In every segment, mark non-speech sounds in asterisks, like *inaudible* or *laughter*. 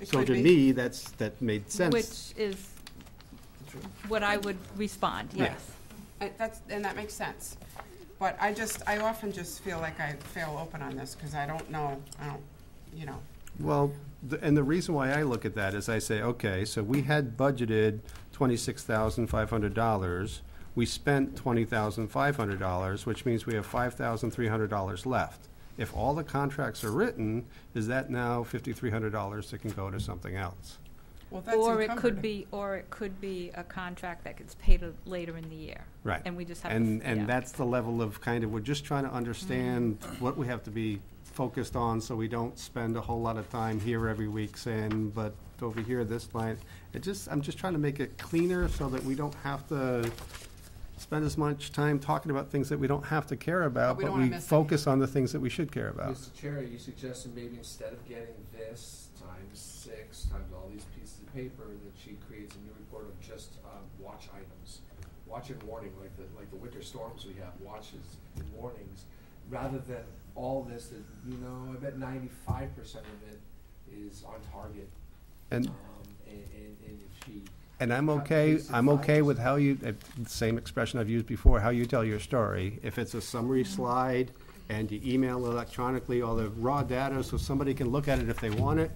It So could to be. me, that's, that made sense. Which is what I would respond, Yeah. yes. I- That's, and that makes sense. But I just, I often just feel like I fail open on this, because I don't know, I don't, you know. Well, the- and the reason why I look at that is I say, okay, so we had budgeted twenty-six thousand five hundred dollars. We spent twenty thousand five hundred dollars, which means we have five thousand three hundred dollars left. If all the contracts are written, is that now fifty-three hundred dollars that can go to something else? Well, that's Or it encumbered. could be, or it could be a contract that gets paid a- later in the year. Right. And we just have to. And, yeah. and that's the level of kind of, we're just trying to understand mm-hmm. what we have to be focused on, so we don't spend a whole lot of time here every week saying, but over here, this line. It just, I'm just trying to make it cleaner so that we don't have to spend as much time talking about things that we don't have to care about, we but we miss focus on the things that we should care about. Mr. Chair, you suggested maybe instead of getting this times six, times all these pieces of paper, that she creates a new report of just, um, watch items? Watch and warning, like the, like the winter storms we have, watches and warnings, rather than all this that, you know, I bet ninety-five percent of it is on target. And, Um, and, and, and if she, and I'm okay, I'm okay with how you, uh, same expression I've used before, how you tell your story. If it's a summary slide and you email electronically all the raw data so somebody can look at it if they want it,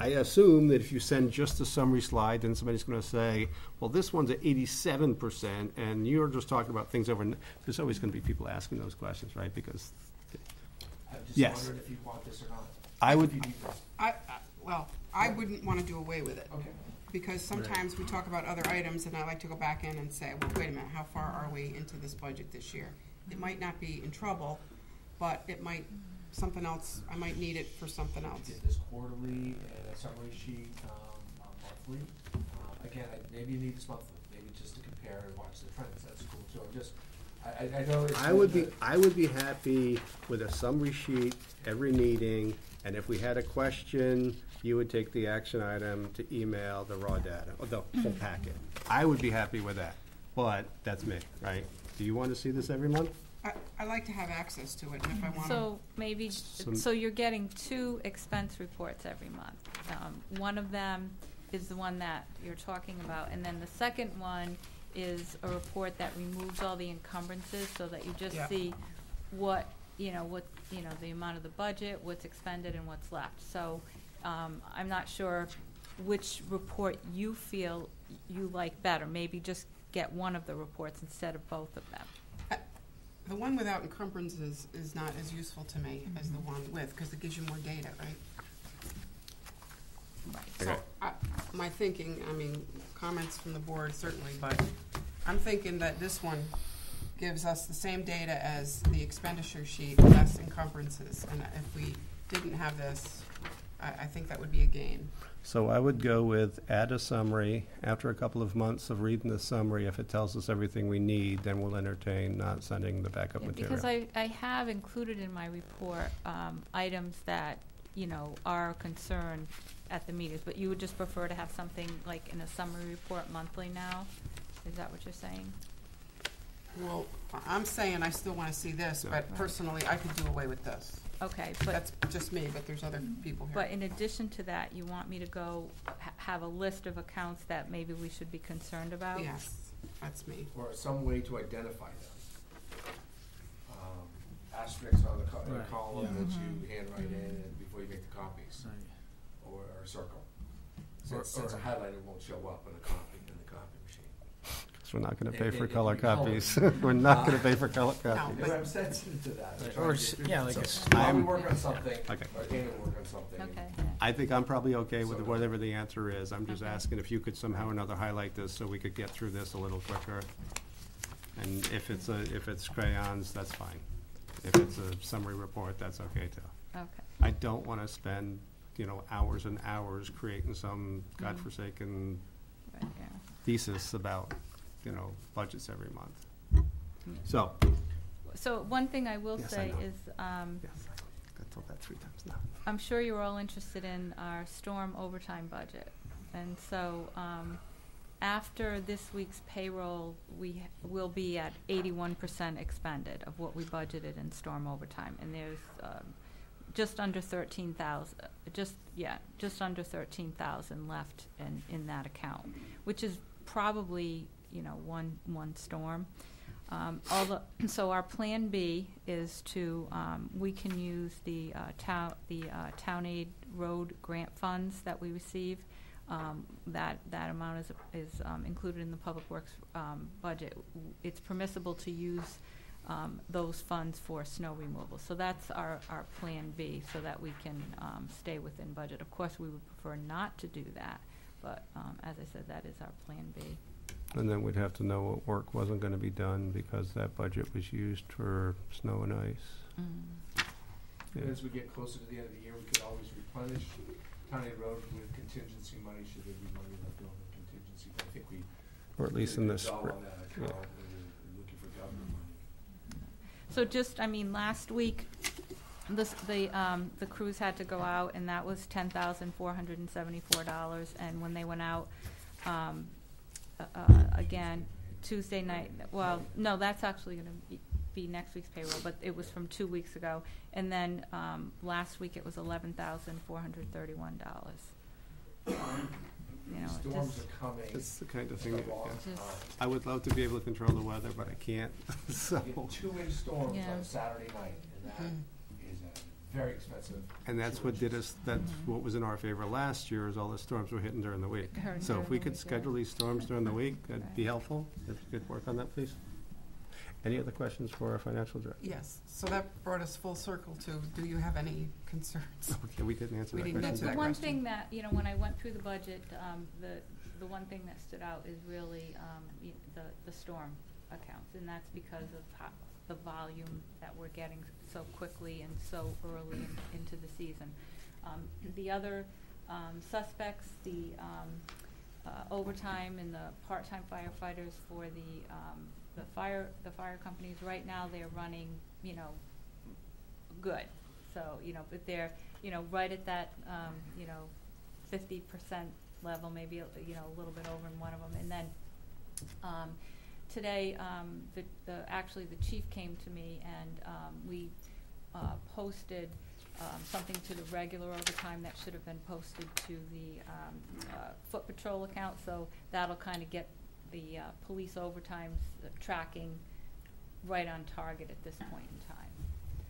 I assume that if you send just a summary slide, then somebody's gonna say, well, this one's at eighty-seven percent, and you're just talking about things over, n-" there's always gonna be people asking those questions, right? Because I'm just Yes. wondering if you want this or not. I would, If you need this. I, I- well, I wouldn't want to do away with it. Okay. Because sometimes we talk about other items, and I like to go back in and say, well, wait a minute, how far are we into this budget this year? It might not be in trouble, but it might, something else, I might need it for something else. did this quarterly and a summary sheet, um, uh, monthly. Um, Again, I- maybe you need this monthly, maybe just to compare and watch the trends, that's cool, so I'm just, I, I, I know it's. I would be, I would be happy with a summary sheet every meeting, and if we had a question, you would take the action item to email the raw data, or the whole packet. I would be happy with that, but that's me, right? Do you want to see this every month? I, I like to have access to it, and if I want to, So maybe, Some- so you're getting two expense reports every month. Um, One of them is the one that you're talking about, and then the second one is a report that removes all the encumbrances so that you just Yeah. see what, you know, what, you know, the amount of the budget, what's expended and what's left. So um, I'm not sure which report you feel you like better. Maybe just get one of the reports instead of both of them. the one without encumbrances is not as useful to me as the Mm-hmm. one with, because it gives you more data, right? So, Okay. I, my thinking, I mean, comments from the board certainly, but I'm thinking that this one gives us the same data as the expenditure sheet, less encumbrances, and if we didn't have this, I, I think that would be a gain. So I would go with add a summary. After a couple of months of reading the summary, if it tells us everything we need, then we'll entertain not sending the backup Yeah, material. Because I, I have included in my report, um, items that, you know, are a concern at the meetings, but you would just prefer to have something like in a summary report monthly now? Is that what you're saying? Well, I- I'm saying I still wanna see this, Yeah. but personally, I could do away with this. Okay, but, That's just me, but there's other mm, people here. but in addition to that, you want me to go ha- have a list of accounts that maybe we should be concerned about? Yes, that's me. Or some way to identify them. Um, Asterisks on the co- the Right, column yeah. that you mm-hmm. handwrite in and before you make the copies, or, or circle. Or- Since, since a or- highlighter won't show up in a copy, in the copy machine. 'Cause we're not gonna pay for in- in color color. copies. We're not gonna *laughs* pay for *laughs* color copies. but- But I'm sensitive to that. I'm Right, trying or s- yeah, like a So While we I'm- work on something, Okay. or Dana will work on something. Okay, I think I'm probably okay with So- whatever the answer is. I'm just Okay. asking if you could somehow or another highlight this so we could get through this a little quicker. And if it's a, if it's crayons, that's fine. If it's a summary report, that's okay too. okay. I don't wanna spend, you know, hours and hours creating some mm-hmm. godforsaken Right, yeah. thesis about, you know, budgets every month. So, So one thing I will Yes, I say know. is, um, yes, I told that three times now. I'm sure you're all interested in our storm overtime budget. And so, um, after this week's payroll, we will be at eighty-one percent expended of what we budgeted in storm overtime. And there's, um, just under thirteen thousand, just, yeah, just under thirteen thousand left in, in that account, which is probably, you know, one, one storm. Um, although, *clears throat* so our Plan B is to, um, we can use the, uh, town, the, uh, town aid road grant funds that we receive. Um, that, that amount is, is, um, included in the Public Works, um, budget. It's permissible to use, um, those funds for snow removal. So that's our, our Plan B, so that we can, stay within budget. Of course, we would prefer not to do that, but, as I said, that is our Plan B. And then we'd have to know what work wasn't gonna be done because that budget was used for snow and ice. Mm. Yeah. And as we get closer to the end of the year, we could always replenish County Road with contingency money, should there be money left over in contingency, but I think we. Or at least in good the spring. Yeah. account, when we're looking for government money. So just, I mean, last week, this, the, um, the crews had to go out, and that was ten thousand four hundred and seventy-four dollars, and when they went out, um, uh, uh, again, Tuesday night, well, no, that's actually gonna be, be next week's payroll, but it was from two weeks ago, and then, um, last week it was eleven thousand four hundred thirty-one dollars. You know, it Storms just, are coming. It's the kind of thing that, wrong yeah. Just- I would love to be able to control the weather, but I can't, *laughs* so. We two inch storms Yeah. on Saturday night, and that Mm. is a very expensive. And that's what did us, that's Mhm. what was in our favor last year, is all the storms were hitting during the week. During- So if we the could week, yeah. schedule these storms during the week, that'd be helpful. If you could work on that, please. Any other questions for our financial director? Yes, so that brought us full circle to, do you have any concerns? *laughs* Okay, we didn't answer We that didn't question. answer The that one question. thing that, you know, when I went through the budget, um, the, the one thing that stood out is really, um, y- the, the storm accounts, and that's because of how, the volume that we're getting so quickly and so early in, into the season. Um, the other, um, suspects, the, um, uh, overtime and the part-time firefighters for the, um, the fire, the fire companies, right now, they're running, you know, good. So, you know, but they're, you know, right at that, um, you know, fifty percent level, maybe, you know, a little bit over in one of them. And then, today, um, the, the, actually, the chief came to me and, um, we, uh, posted, um, something to the regular overtime that should have been posted to the, um, uh, foot patrol account. So that'll kind of get the, uh, police overtime uh, tracking right on target at this point in time.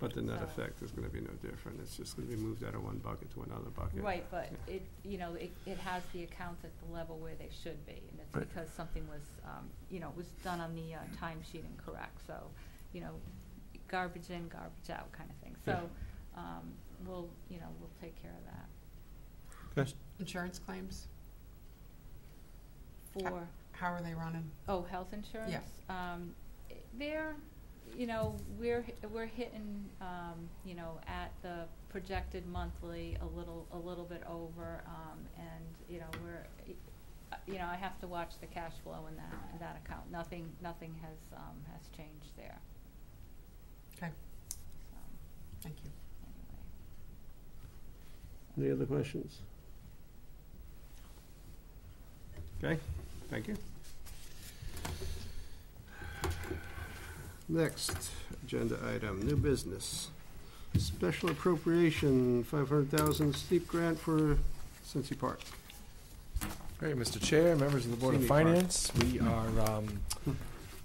But the net So- effect is gonna be no different. It's just gonna be moved out of one bucket to another bucket. Right, but Yeah. it, you know, it, it has the accounts at the level where they should be, and it's Right. because something was, um, you know, was done on the, uh, time sheet incorrect, so, you know, garbage in, garbage out kind of thing, so, um, we'll, you know, we'll take care of that. Okay. Insurance claims, For, how are they running? oh, health insurance? Um, i- they're, you know, we're, we're hitting, um, you know, at the projected monthly, a little, a little bit over, um, and, you know, we're, uh, you know, I have to watch the cash flow in that, in that account. Nothing, nothing has, um, has changed there, Okay, so, thank you. anyway. Any other questions? Okay, thank you. Next, agenda item, new business. Special appropriation, five hundred thousand STEAP grant for Cini Park. Great, Mr. Chair, members of the Board of Finance, we are, um,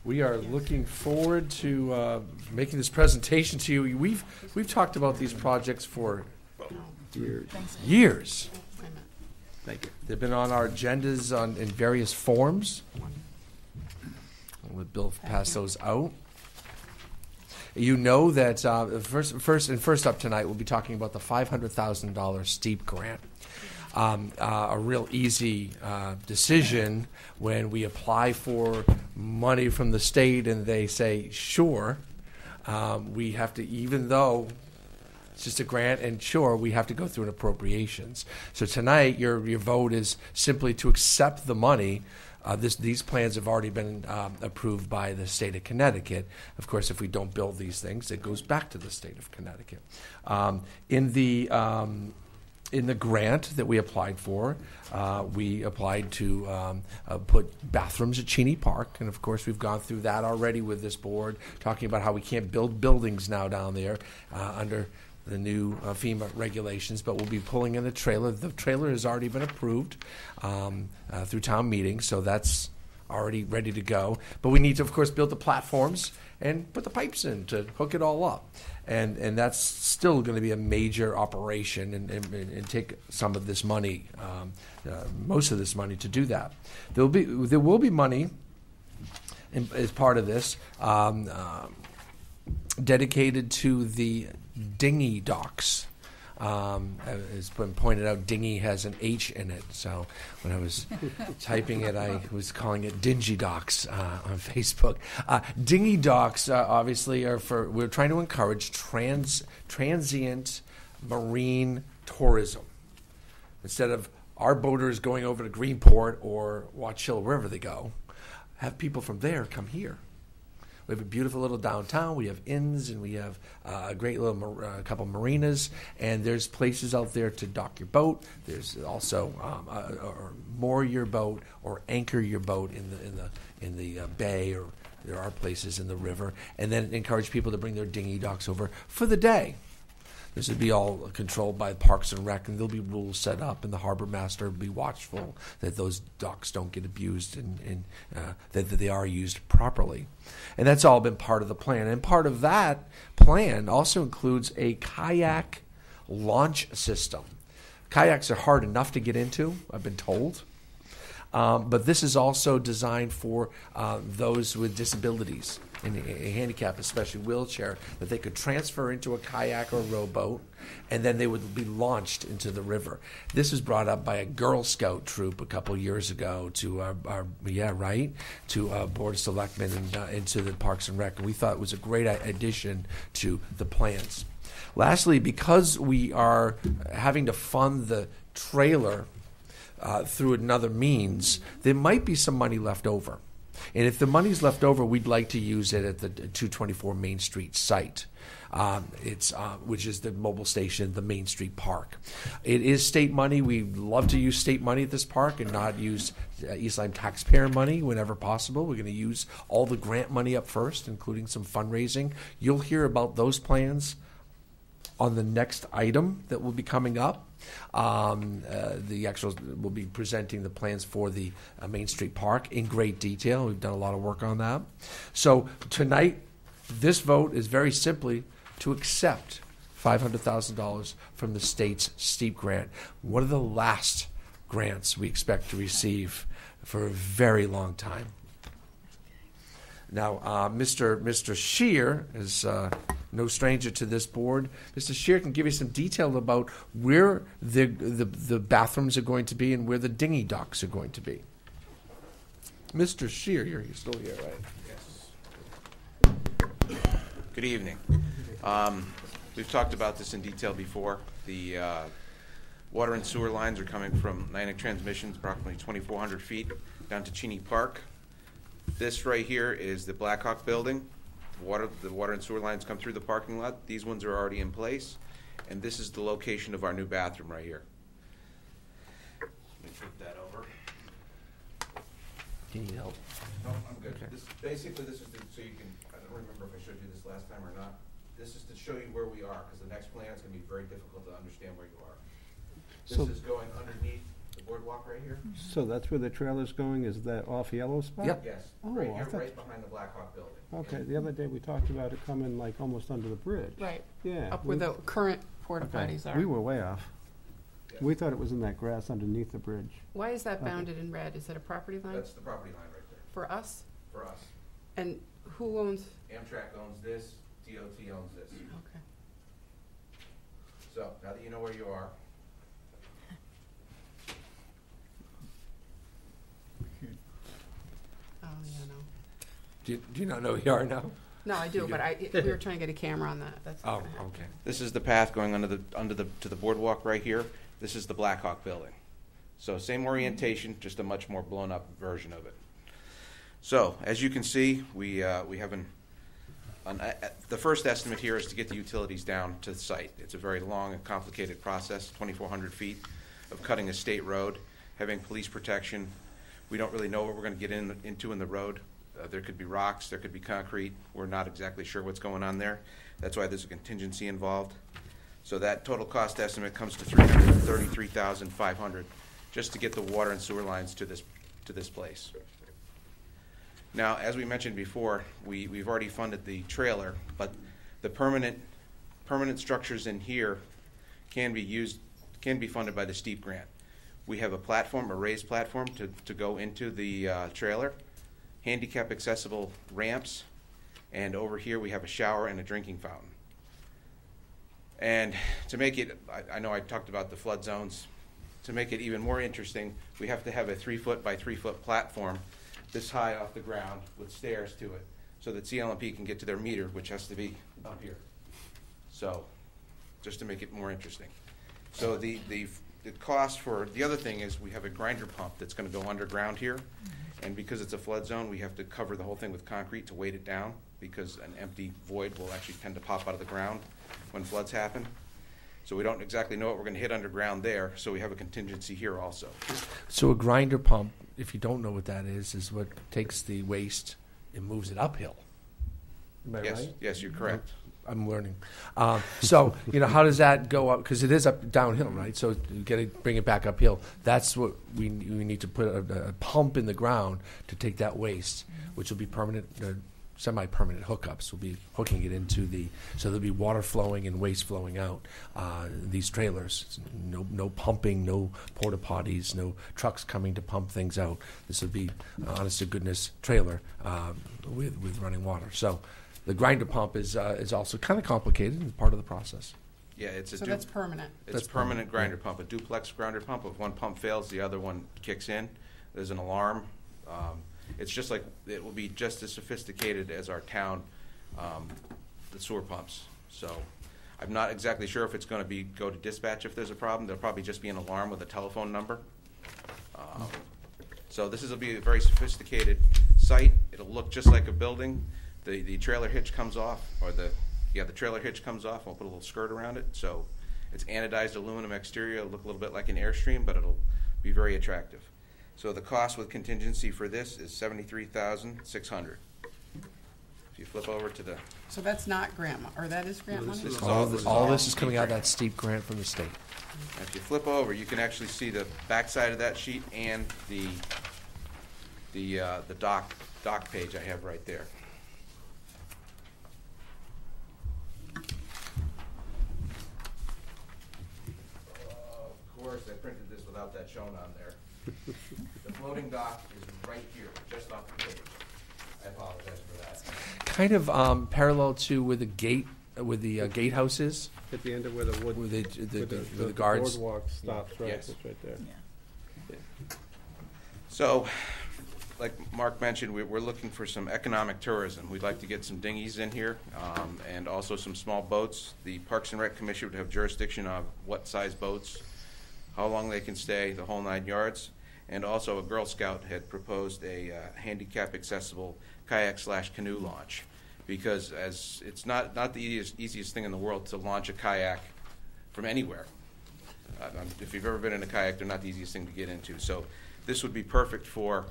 we are looking forward to, uh, making this presentation to you. We've, we've talked about these projects for Years. years. Wait a minute. Thank you. They've been on our agendas on, in various forms. Let Bill pass those out. You know that, uh, first, first, and first up tonight, we'll be talking about the five hundred thousand dollar STEAP grant. Um, uh, a real easy, uh, decision when we apply for money from the state and they say, sure. Um, we have to, even though it's just a grant, and sure, we have to go through an appropriations. So tonight, your, your vote is simply to accept the money. Uh, this, these plans have already been um, approved by the state of Connecticut. Of course, if we don't build these things, it goes back to the state of Connecticut. Um, in the um, in the grant that we applied for, uh, we applied to um, uh, put bathrooms at Cini Park, and of course, we've gone through that already with this board, talking about how we can't build buildings now down there uh, under the new uh, FEMA regulations, but we'll be pulling in a trailer. The trailer has already been approved um, uh, through town meeting, so that's already ready to go. But we need to, of course, build the platforms and put the pipes in to hook it all up. And, and that's still going to be a major operation and, and, and take some of this money, um, uh, most of this money to do that. There'll be, there will be money in, as part of this um, um, dedicated to the dinghy docks. Um, as been pointed out, dinghy has an H in it. So when I was *laughs* typing it, I was calling it dingy docks uh, on Facebook. Uh, dinghy docks, uh, obviously, are for we're trying to encourage trans transient marine tourism instead of our boaters going over to Greenport or Watch Hill, wherever they go. Have people from there come here. We have a beautiful little downtown. We have inns and we have uh, a great little mar- uh, couple marinas. And there's places out there to dock your boat. There's also um, uh, or moor your boat or anchor your boat in the in the in the uh, bay or there are places in the river. And then encourage people to bring their dinghy docks over for the day. This would be all controlled by Parks and Rec, and there'll be rules set up, and the harbor master will be watchful that those docks don't get abused and, and uh, that, that they are used properly. And that's all been part of the plan. And part of that plan also includes a kayak launch system. Kayaks are hard enough to get into, I've been told. Um, but this is also designed for uh, those with disabilities and a, a handicap, especially wheelchair, that they could transfer into a kayak or rowboat, and then they would be launched into the river. This was brought up by a Girl Scout troop a couple years ago to our, our yeah right to uh, board of selectmen and uh, into the Parks and Rec, and we thought it was a great addition to the plans. Lastly, because we are having to fund the trailer uh, through another means, there might be some money left over. And if the money's left over, we'd like to use it at the 224 Main Street site. Um, it's uh, which is the mobile station, the Main Street Park. It is state money. We love to use state money at this park and not use uh, East Lyme taxpayer money whenever possible. We're going to use all the grant money up first, including some fundraising. You'll hear about those plans on the next item that will be coming up. Um, uh, the actual will be presenting the plans for the uh, Main Street Park in great detail. We've done a lot of work on that. So tonight, this vote is very simply to accept $500,000 from the state's STEAP grant. One of the last grants we expect to receive for a very long time. Now, uh, Mr. Mr. Shear is uh, no stranger to this board. Mr. Shear can give you some detail about where the, the, the bathrooms are going to be and where the dinghy docks are going to be. Mr. Shear, you're, you're still here, right? Yes. Good evening. Um, We've talked about this in detail before. The uh, water and sewer lines are coming from Niantic Transmissions, approximately 2,400 feet, down to Cini Park. This right here is the Blackhawk Building. Water, the water and sewer lines come through the parking lot. These ones are already in place. And this is the location of our new bathroom right here. Let me flip that over. Do you need help? No, I'm good. This, basically, this is the, so you can, I don't remember if I showed you this last time or not. This is to show you where we are, because the next plan is gonna be very difficult to understand where you are. So- This is going underneath boardwalk right here. So that's where the trailer's going, is that off Yellow Spot? Yep. Yes, Oh, right I here, thought- right behind the Blackhawk building. Okay, the other day we talked about it coming like almost under the bridge. Right, Yeah. up where we- the current porta okay, potties are. We were way off. Yes. We thought it was in that grass underneath the bridge. Why is that Okay. bounded in red? Is that a property line That's the property line right there, for us? for us. And who owns? Amtrak owns this, DOT owns this. Okay. So, now that you know where you are, yeah, no. Do you, do you not know who you are now? No, I do, but I, we were trying to get a camera on that. That's not Oh, gonna happen. okay. this is the path going under the, under the, to the boardwalk right here. This is the Blackhawk building. So same orientation, just a much more blown up version of it. So, as you can see, we, uh, we have an, an, uh, uh, the first estimate here is to get the utilities down to the site. It's a very long and complicated process, twenty-four hundred feet of cutting a state road, having police protection. We don't really know what we're gonna get in, into in the road. Uh, there could be rocks, there could be concrete. We're not exactly sure what's going on there. That's why there's a contingency involved. So that total cost estimate comes to three hundred and thirty-three thousand five hundred, just to get the water and sewer lines to this, to this place. Now, as we mentioned before, we, we've already funded the trailer, but the permanent, permanent structures in here can be used, can be funded by the STEAP grant. We have a platform, a raised platform to, to go into the, uh, trailer, handicap accessible ramps, and over here we have a shower and a drinking fountain. And to make it, I, I know I talked about the flood zones. To make it even more interesting, we have to have a three foot by three foot platform this high off the ground with stairs to it, so that CL&P can get to their meter, which has to be up here. So, just to make it more interesting. So the, the, the cost for, the other thing is we have a grinder pump that's gonna go underground here. And because it's a flood zone, we have to cover the whole thing with concrete to weight it down, because an empty void will actually tend to pop out of the ground when floods happen. So we don't exactly know what we're gonna hit underground there, so we have a contingency here also. So a grinder pump, if you don't know what that is, is what takes the waste and moves it uphill. Am I Yes, right? yes, you're correct. Mm-hmm. I'm learning. Um, so, you know, how does that go up? Because it is up downhill, right? So got to bring it back uphill. That's what we we need to put a, a pump in the ground to take that waste, which will be permanent, uh, semi-permanent hookups. Will be hooking it into the so there'll be water flowing and waste flowing out. Uh, these trailers, no no pumping, no porta potties, no trucks coming to pump things out. This will be honest to goodness trailer um, with with running water. So. The grinder pump is uh, is also kind of complicated and part of the process. Yeah, it's a So du- that's permanent. It's That's a permanent permanent, grinder pump, a duplex grinder pump. If one pump fails, the other one kicks in. There's an alarm. Um, It's just like, it will be just as sophisticated as our town, um, the sewer pumps. So I'm not exactly sure if it's gonna be, go to dispatch if there's a problem. There'll probably just be an alarm with a telephone number. Um, So this is, will be a very sophisticated site. It'll look just like a building. The, the trailer hitch comes off, or the, yeah, the trailer hitch comes off. We'll put a little skirt around it. So it's anodized aluminum exterior. It'll look a little bit like an Airstream, but it'll be very attractive. So the cost with contingency for this is seventy-three thousand, six hundred. If you flip over to the, So that's not grant, mo- or that is grant money? This is All, all- of this this, is all all this is coming out of that STEAP grant from the state. if you flip over, you can actually see the backside of that sheet and the, the, uh, the doc, doc page I have right there. Of course, I printed this without that shown on there. The floating dock is right here, just off the page. I apologize for that. Kind of um, parallel to where the gate, with the uh, gatehouse is, At the end of where the wood, where the, the, where the, where the guards. boardwalk stops, right, Yes. it's right there. So, like Mark mentioned, we- we're looking for some economic tourism. We'd like to get some dinghies in here, um, and also some small boats. The Parks and Rec Commission would have jurisdiction of what size boats, how long they can stay, the whole nine yards. And also, a Girl Scout had proposed a uh, handicap accessible kayak slash canoe launch. Because as, it's not, not the easiest, easiest thing in the world to launch a kayak from anywhere. Uh, um, If you've ever been in a kayak, they're not the easiest thing to get into. So this would be perfect for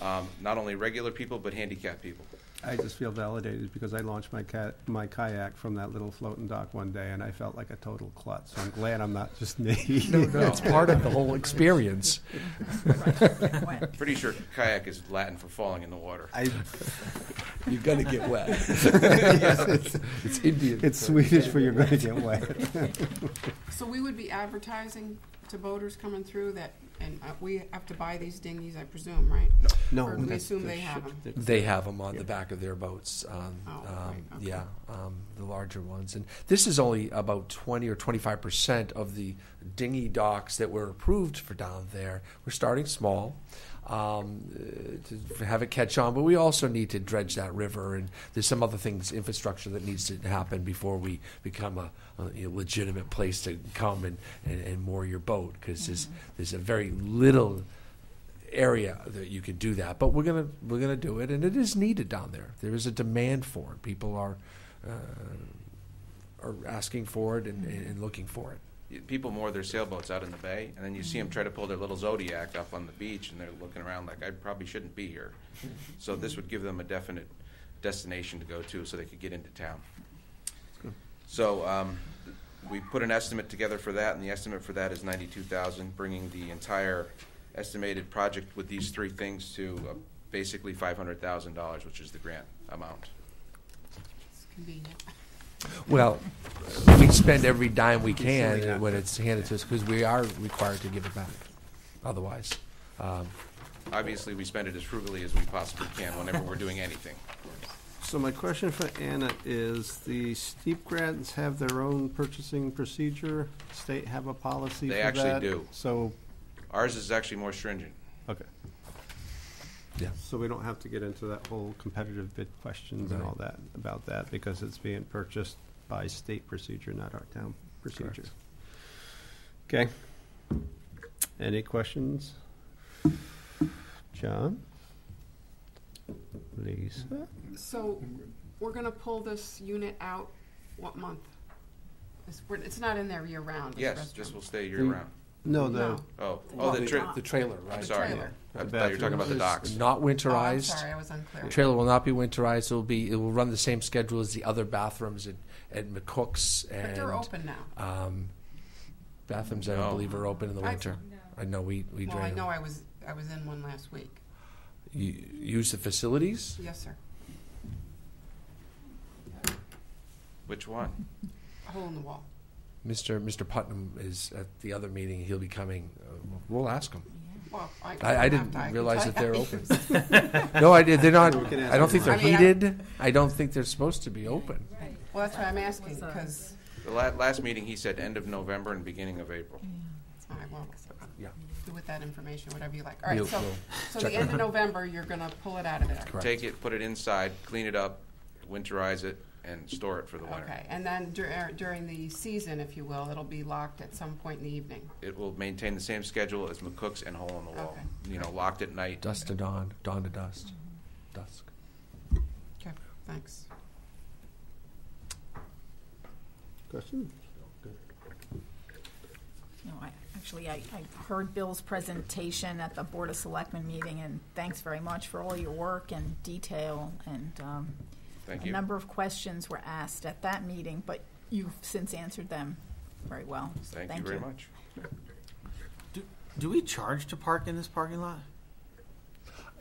um, not only regular people, but handicapped people. I just feel validated because I launched my ca- my kayak from that little floating dock one day and I felt like a total klutz. So I'm glad I'm not just *laughs* me. No, no, it's part of the whole experience. *laughs* Pretty sure kayak is Latin for falling in the water. I, *laughs* You're gonna get wet. it's Indian. it's Swedish for you're going to get wet. So we would be advertising to boaters coming through that, and uh, we have to buy these dinghies, I presume, right? No, Or we assume they have them? They have them on the back of their boats. Um, Oh, um, right, okay. Yeah, um, the larger ones. And this is only about 20 or 25 percent of the dinghy docks that were approved for down there. We're starting small um, to have it catch on, but we also need to dredge that river. And there's some other things, infrastructure that needs to happen before we become a, a you know, legitimate place to come and, and, and moor your boat because there's, there's a very little area that you can do that. But we're gonna we're gonna do it, and it is needed down there. There is a demand for it. People are uh, are asking for it and, and looking for it. Y- People moor their sailboats out in the bay, and then you see them try to pull their little Zodiac up on the beach, and they're looking around like, I probably shouldn't be here. *laughs* So this would give them a definite destination to go to, so they could get into town. So um, we put an estimate together for that, and the estimate for that is ninety-two thousand, bringing the entire estimated project with these three things to uh, basically five hundred thousand dollars, which is the grant amount. It's convenient. Well, we spend every dime we can when it's handed to us, because we are required to give it back, otherwise. Um, Obviously, we spend it as frugally as we possibly can whenever we're doing anything. So my question for Anna is, the STEAP grants have their own purchasing procedure? State have a policy for They that? actually do. So, Ours is actually more stringent. okay. Yeah. So we don't have to get into that whole competitive bid questions and all that, about that, because it's being purchased by state procedure, not our town procedure. Okay. Any questions? John? Lisa? So, we're gonna pull this unit out what month? It's, we're- it's not in there year-round, this Yes, this restroom. will stay mm. year-round. No, the, No. Oh, oh, the tra- The trailer, I'm right? sorry. trailer. I thought you were talking about the docks. Not Oh, I'm winterized. sorry, I was unclear. The trailer will not be winterized. It will be, it will run the same schedule as the other bathrooms at, at McCook's and. But they're open now. Um, bathrooms, I don't No. believe are open in the I- winter. I know we, we Well, I drain know them. I was, I was in one last week. You use the facilities? Yes, sir. Which one? A Hole in the wall. Mr. Mr. Putnam is at the other meeting. He'll be coming. Uh, We'll ask him. Well, I. I, I didn't to. I can realize tell that they're you. open. *laughs* No, I did. They're not, We can ask I don't think they're I mean, I- heated. I don't think they're supposed to be open. Well, that's why I'm asking, because, The la- last meeting, he said end of November and beginning of April. all right, well, Yeah. do with that information whatever you like. All right, We'll- so, we'll so check the end of. November, you're gonna pull it out of there? Correct. Take it, put it inside, clean it up, winterize it, and store it for the winter. Okay, and then dur- er, during the season, if you will, it'll be locked at some point in the evening? It will maintain the same schedule as McCook's and Hole in the Wall. Okay. You know, locked at night. Dusk to dawn, dawn to dusk, dusk. Okay, thanks. question? No, I, actually, I, I heard Bill's presentation at the Board of Selectmen meeting, and thanks very much for all your work and detail, and, um, Thank a you. number of questions were asked at that meeting, but you've since answered them very well. So Thank you very much. Do, do we charge to park in this parking lot?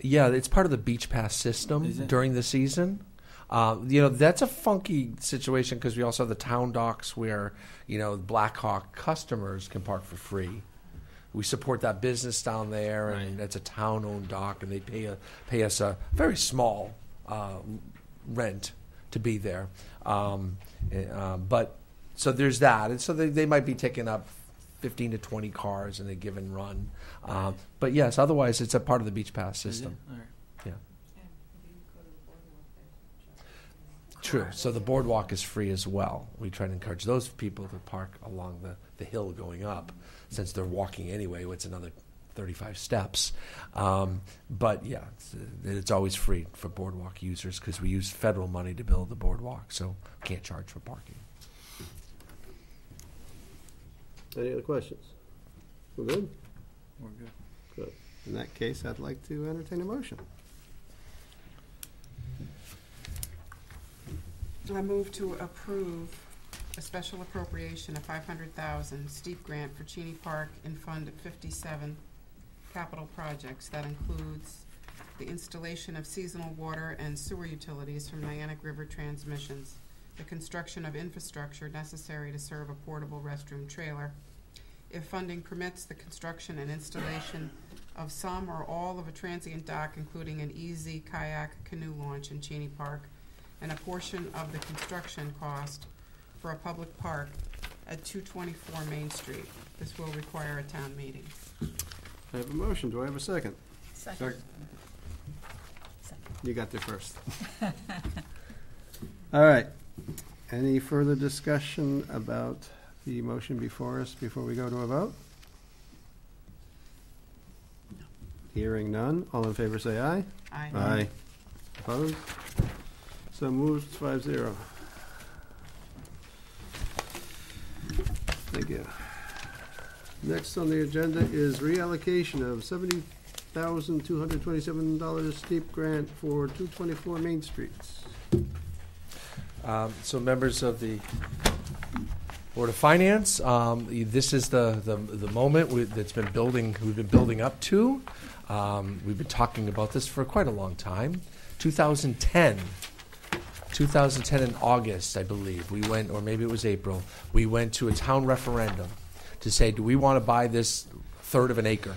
Yeah, it's part of the beach pass system during the season. Uh, you know, that's a funky situation because we also have the town docks where, you know, Blackhawk customers can park for free. We support that business down there, and Right. it's a town-owned dock, and they pay a, pay us a very small uh, rent to be there. Um, uh, but so there's that, and so they, they might be taking up 15 to 20 cars in a given run. Um, but yes, otherwise it's a part of the beach pass system. All right. Yeah. True. So the boardwalk is free as well. We try to encourage those people to park along the, the hill going up, since they're walking anyway. It's another 35 steps. Um, but yeah, it's, it's always free for boardwalk users because we use federal money to build the boardwalk, so can't charge for parking. Any other questions? We're good? We're good. Good. In that case, I'd like to entertain a motion. I move to approve a special appropriation of five hundred thousand STEAP grant for Cini Park in Fund fifty-seven capital projects. That includes the installation of seasonal water and sewer utilities from Niantic River Transmissions, the construction of infrastructure necessary to serve a portable restroom trailer. If funding permits, the construction and installation of some or all of a transient dock, including an easy kayak canoe launch in Cini Park, and a portion of the construction cost for a public park at two twenty-four Main Street. This will require a town meeting. I have a motion. Do I have a second? Second. You got there first. *laughs* All right. Any further discussion about the motion before us before we go to a vote? Hearing none. All in favor say aye. Aye. Aye. Opposed? So moved five zero. Thank you. Next on the agenda is reallocation of seventy thousand two hundred twenty-seven dollars STEAP grant for two twenty-four Main Streets. Um, so members of the Board of Finance, um, this is the, the, the moment we- that's been building, we've been building up to. Um, we've been talking about this for quite a long time. 2010, 2010 in August, I believe, we went, or maybe it was April, we went to a town referendum to say, do we want to buy this third of an acre?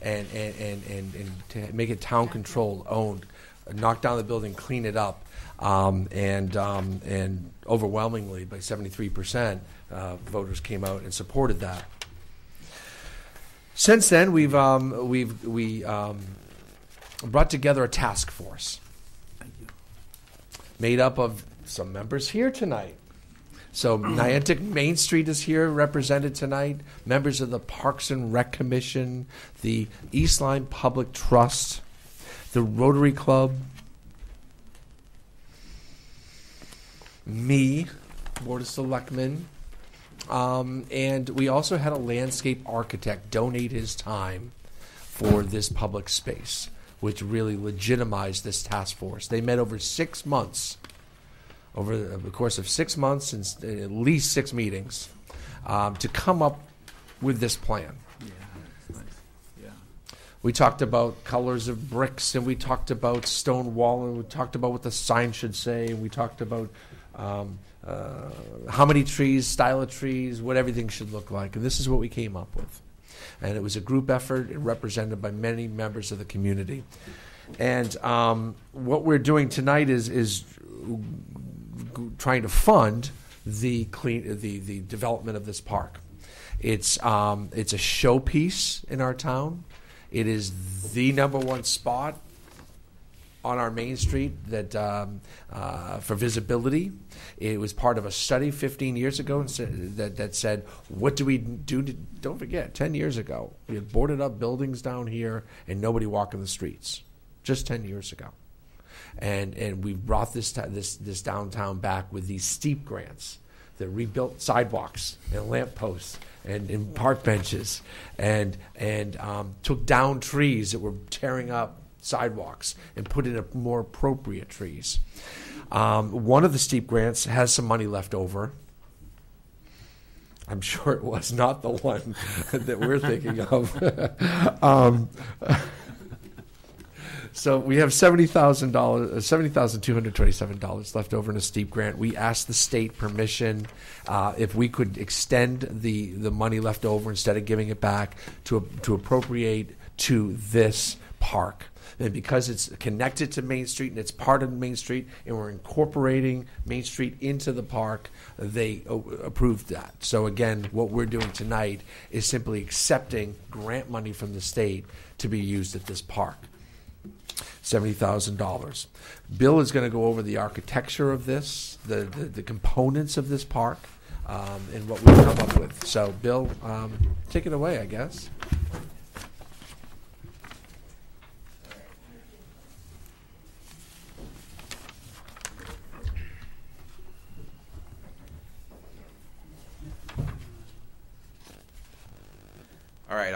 And, and, and, and, and to make it town controlled, owned, knock down the building, clean it up. Um, and, um, and overwhelmingly, by 73%, uh, voters came out and supported that. Since then, we've, um, we've we, um, brought together a task force made up of some members here tonight. So Niantic Main Street is here represented tonight. Members of the Parks and Rec Commission, the East Lyme Public Trust, the Rotary Club, me, Board of Selectmen, um, and we also had a landscape architect donate his time for this public space, which really legitimized this task force. They met over six months, over the course of six months and at least six meetings, um, to come up with this plan. We talked about colors of bricks, and we talked about stone wall, and we talked about what the sign should say, and we talked about um, uh, how many trees, style of trees, what everything should look like. And this is what we came up with. And it was a group effort represented by many members of the community. And um, what we're doing tonight is is trying to fund the clean the the development of this park. It's um, it's a showpiece in our town. It is the number one spot on our main street that um, uh, for visibility. It was part of a study 15 years ago that, that said, what do we do? To, don't forget, 10 years ago, we had boarded up buildings down here and nobody walking the streets. Just 10 years ago. And, and we brought this, this, this downtown back with these STEAP grants that rebuilt sidewalks and lamp posts and, and park benches and, and um, took down trees that were tearing up sidewalks and put in more appropriate trees. Um, one of the steep grants has some money left over. I'm sure it was not the one *laughs* that we're thinking of. *laughs* um, *laughs* so we have seventy thousand dollars, seventy thousand two hundred twenty-seven dollars left over in a STEAP grant. We asked the state permission uh, if we could extend the the money left over instead of giving it back to to appropriate to this park. And because it's connected to Main Street and it's part of Main Street, and we're incorporating Main Street into the park, they uh, approved that. So again, what we're doing tonight is simply accepting grant money from the state to be used at this park seventy thousand dollars. Bill is going to go over the architecture of this, the, the, the components of this park, um, and what we've come up with. So, Bill, um, take it away, I guess.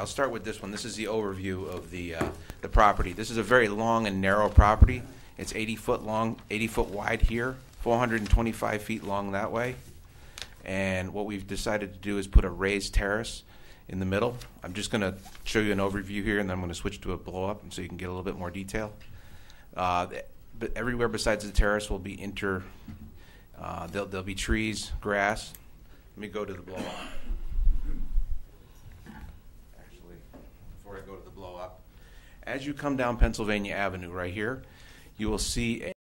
I'll start with this one. This is the overview of the, uh, the property. This is a very long and narrow property. It's 80 foot long, 80 foot wide here, 425 feet long that way. And what we've decided to do is put a raised terrace in the middle. I'm just going to show you an overview here, and then I'm going to switch to a blow up, so you can get a little bit more detail. Uh, but everywhere besides the terrace will be inter. Uh, there'll, there'll be trees, grass. Let me go to the blow up. Actually, before I go to the blow up, as you come down Pennsylvania Avenue right here, you will see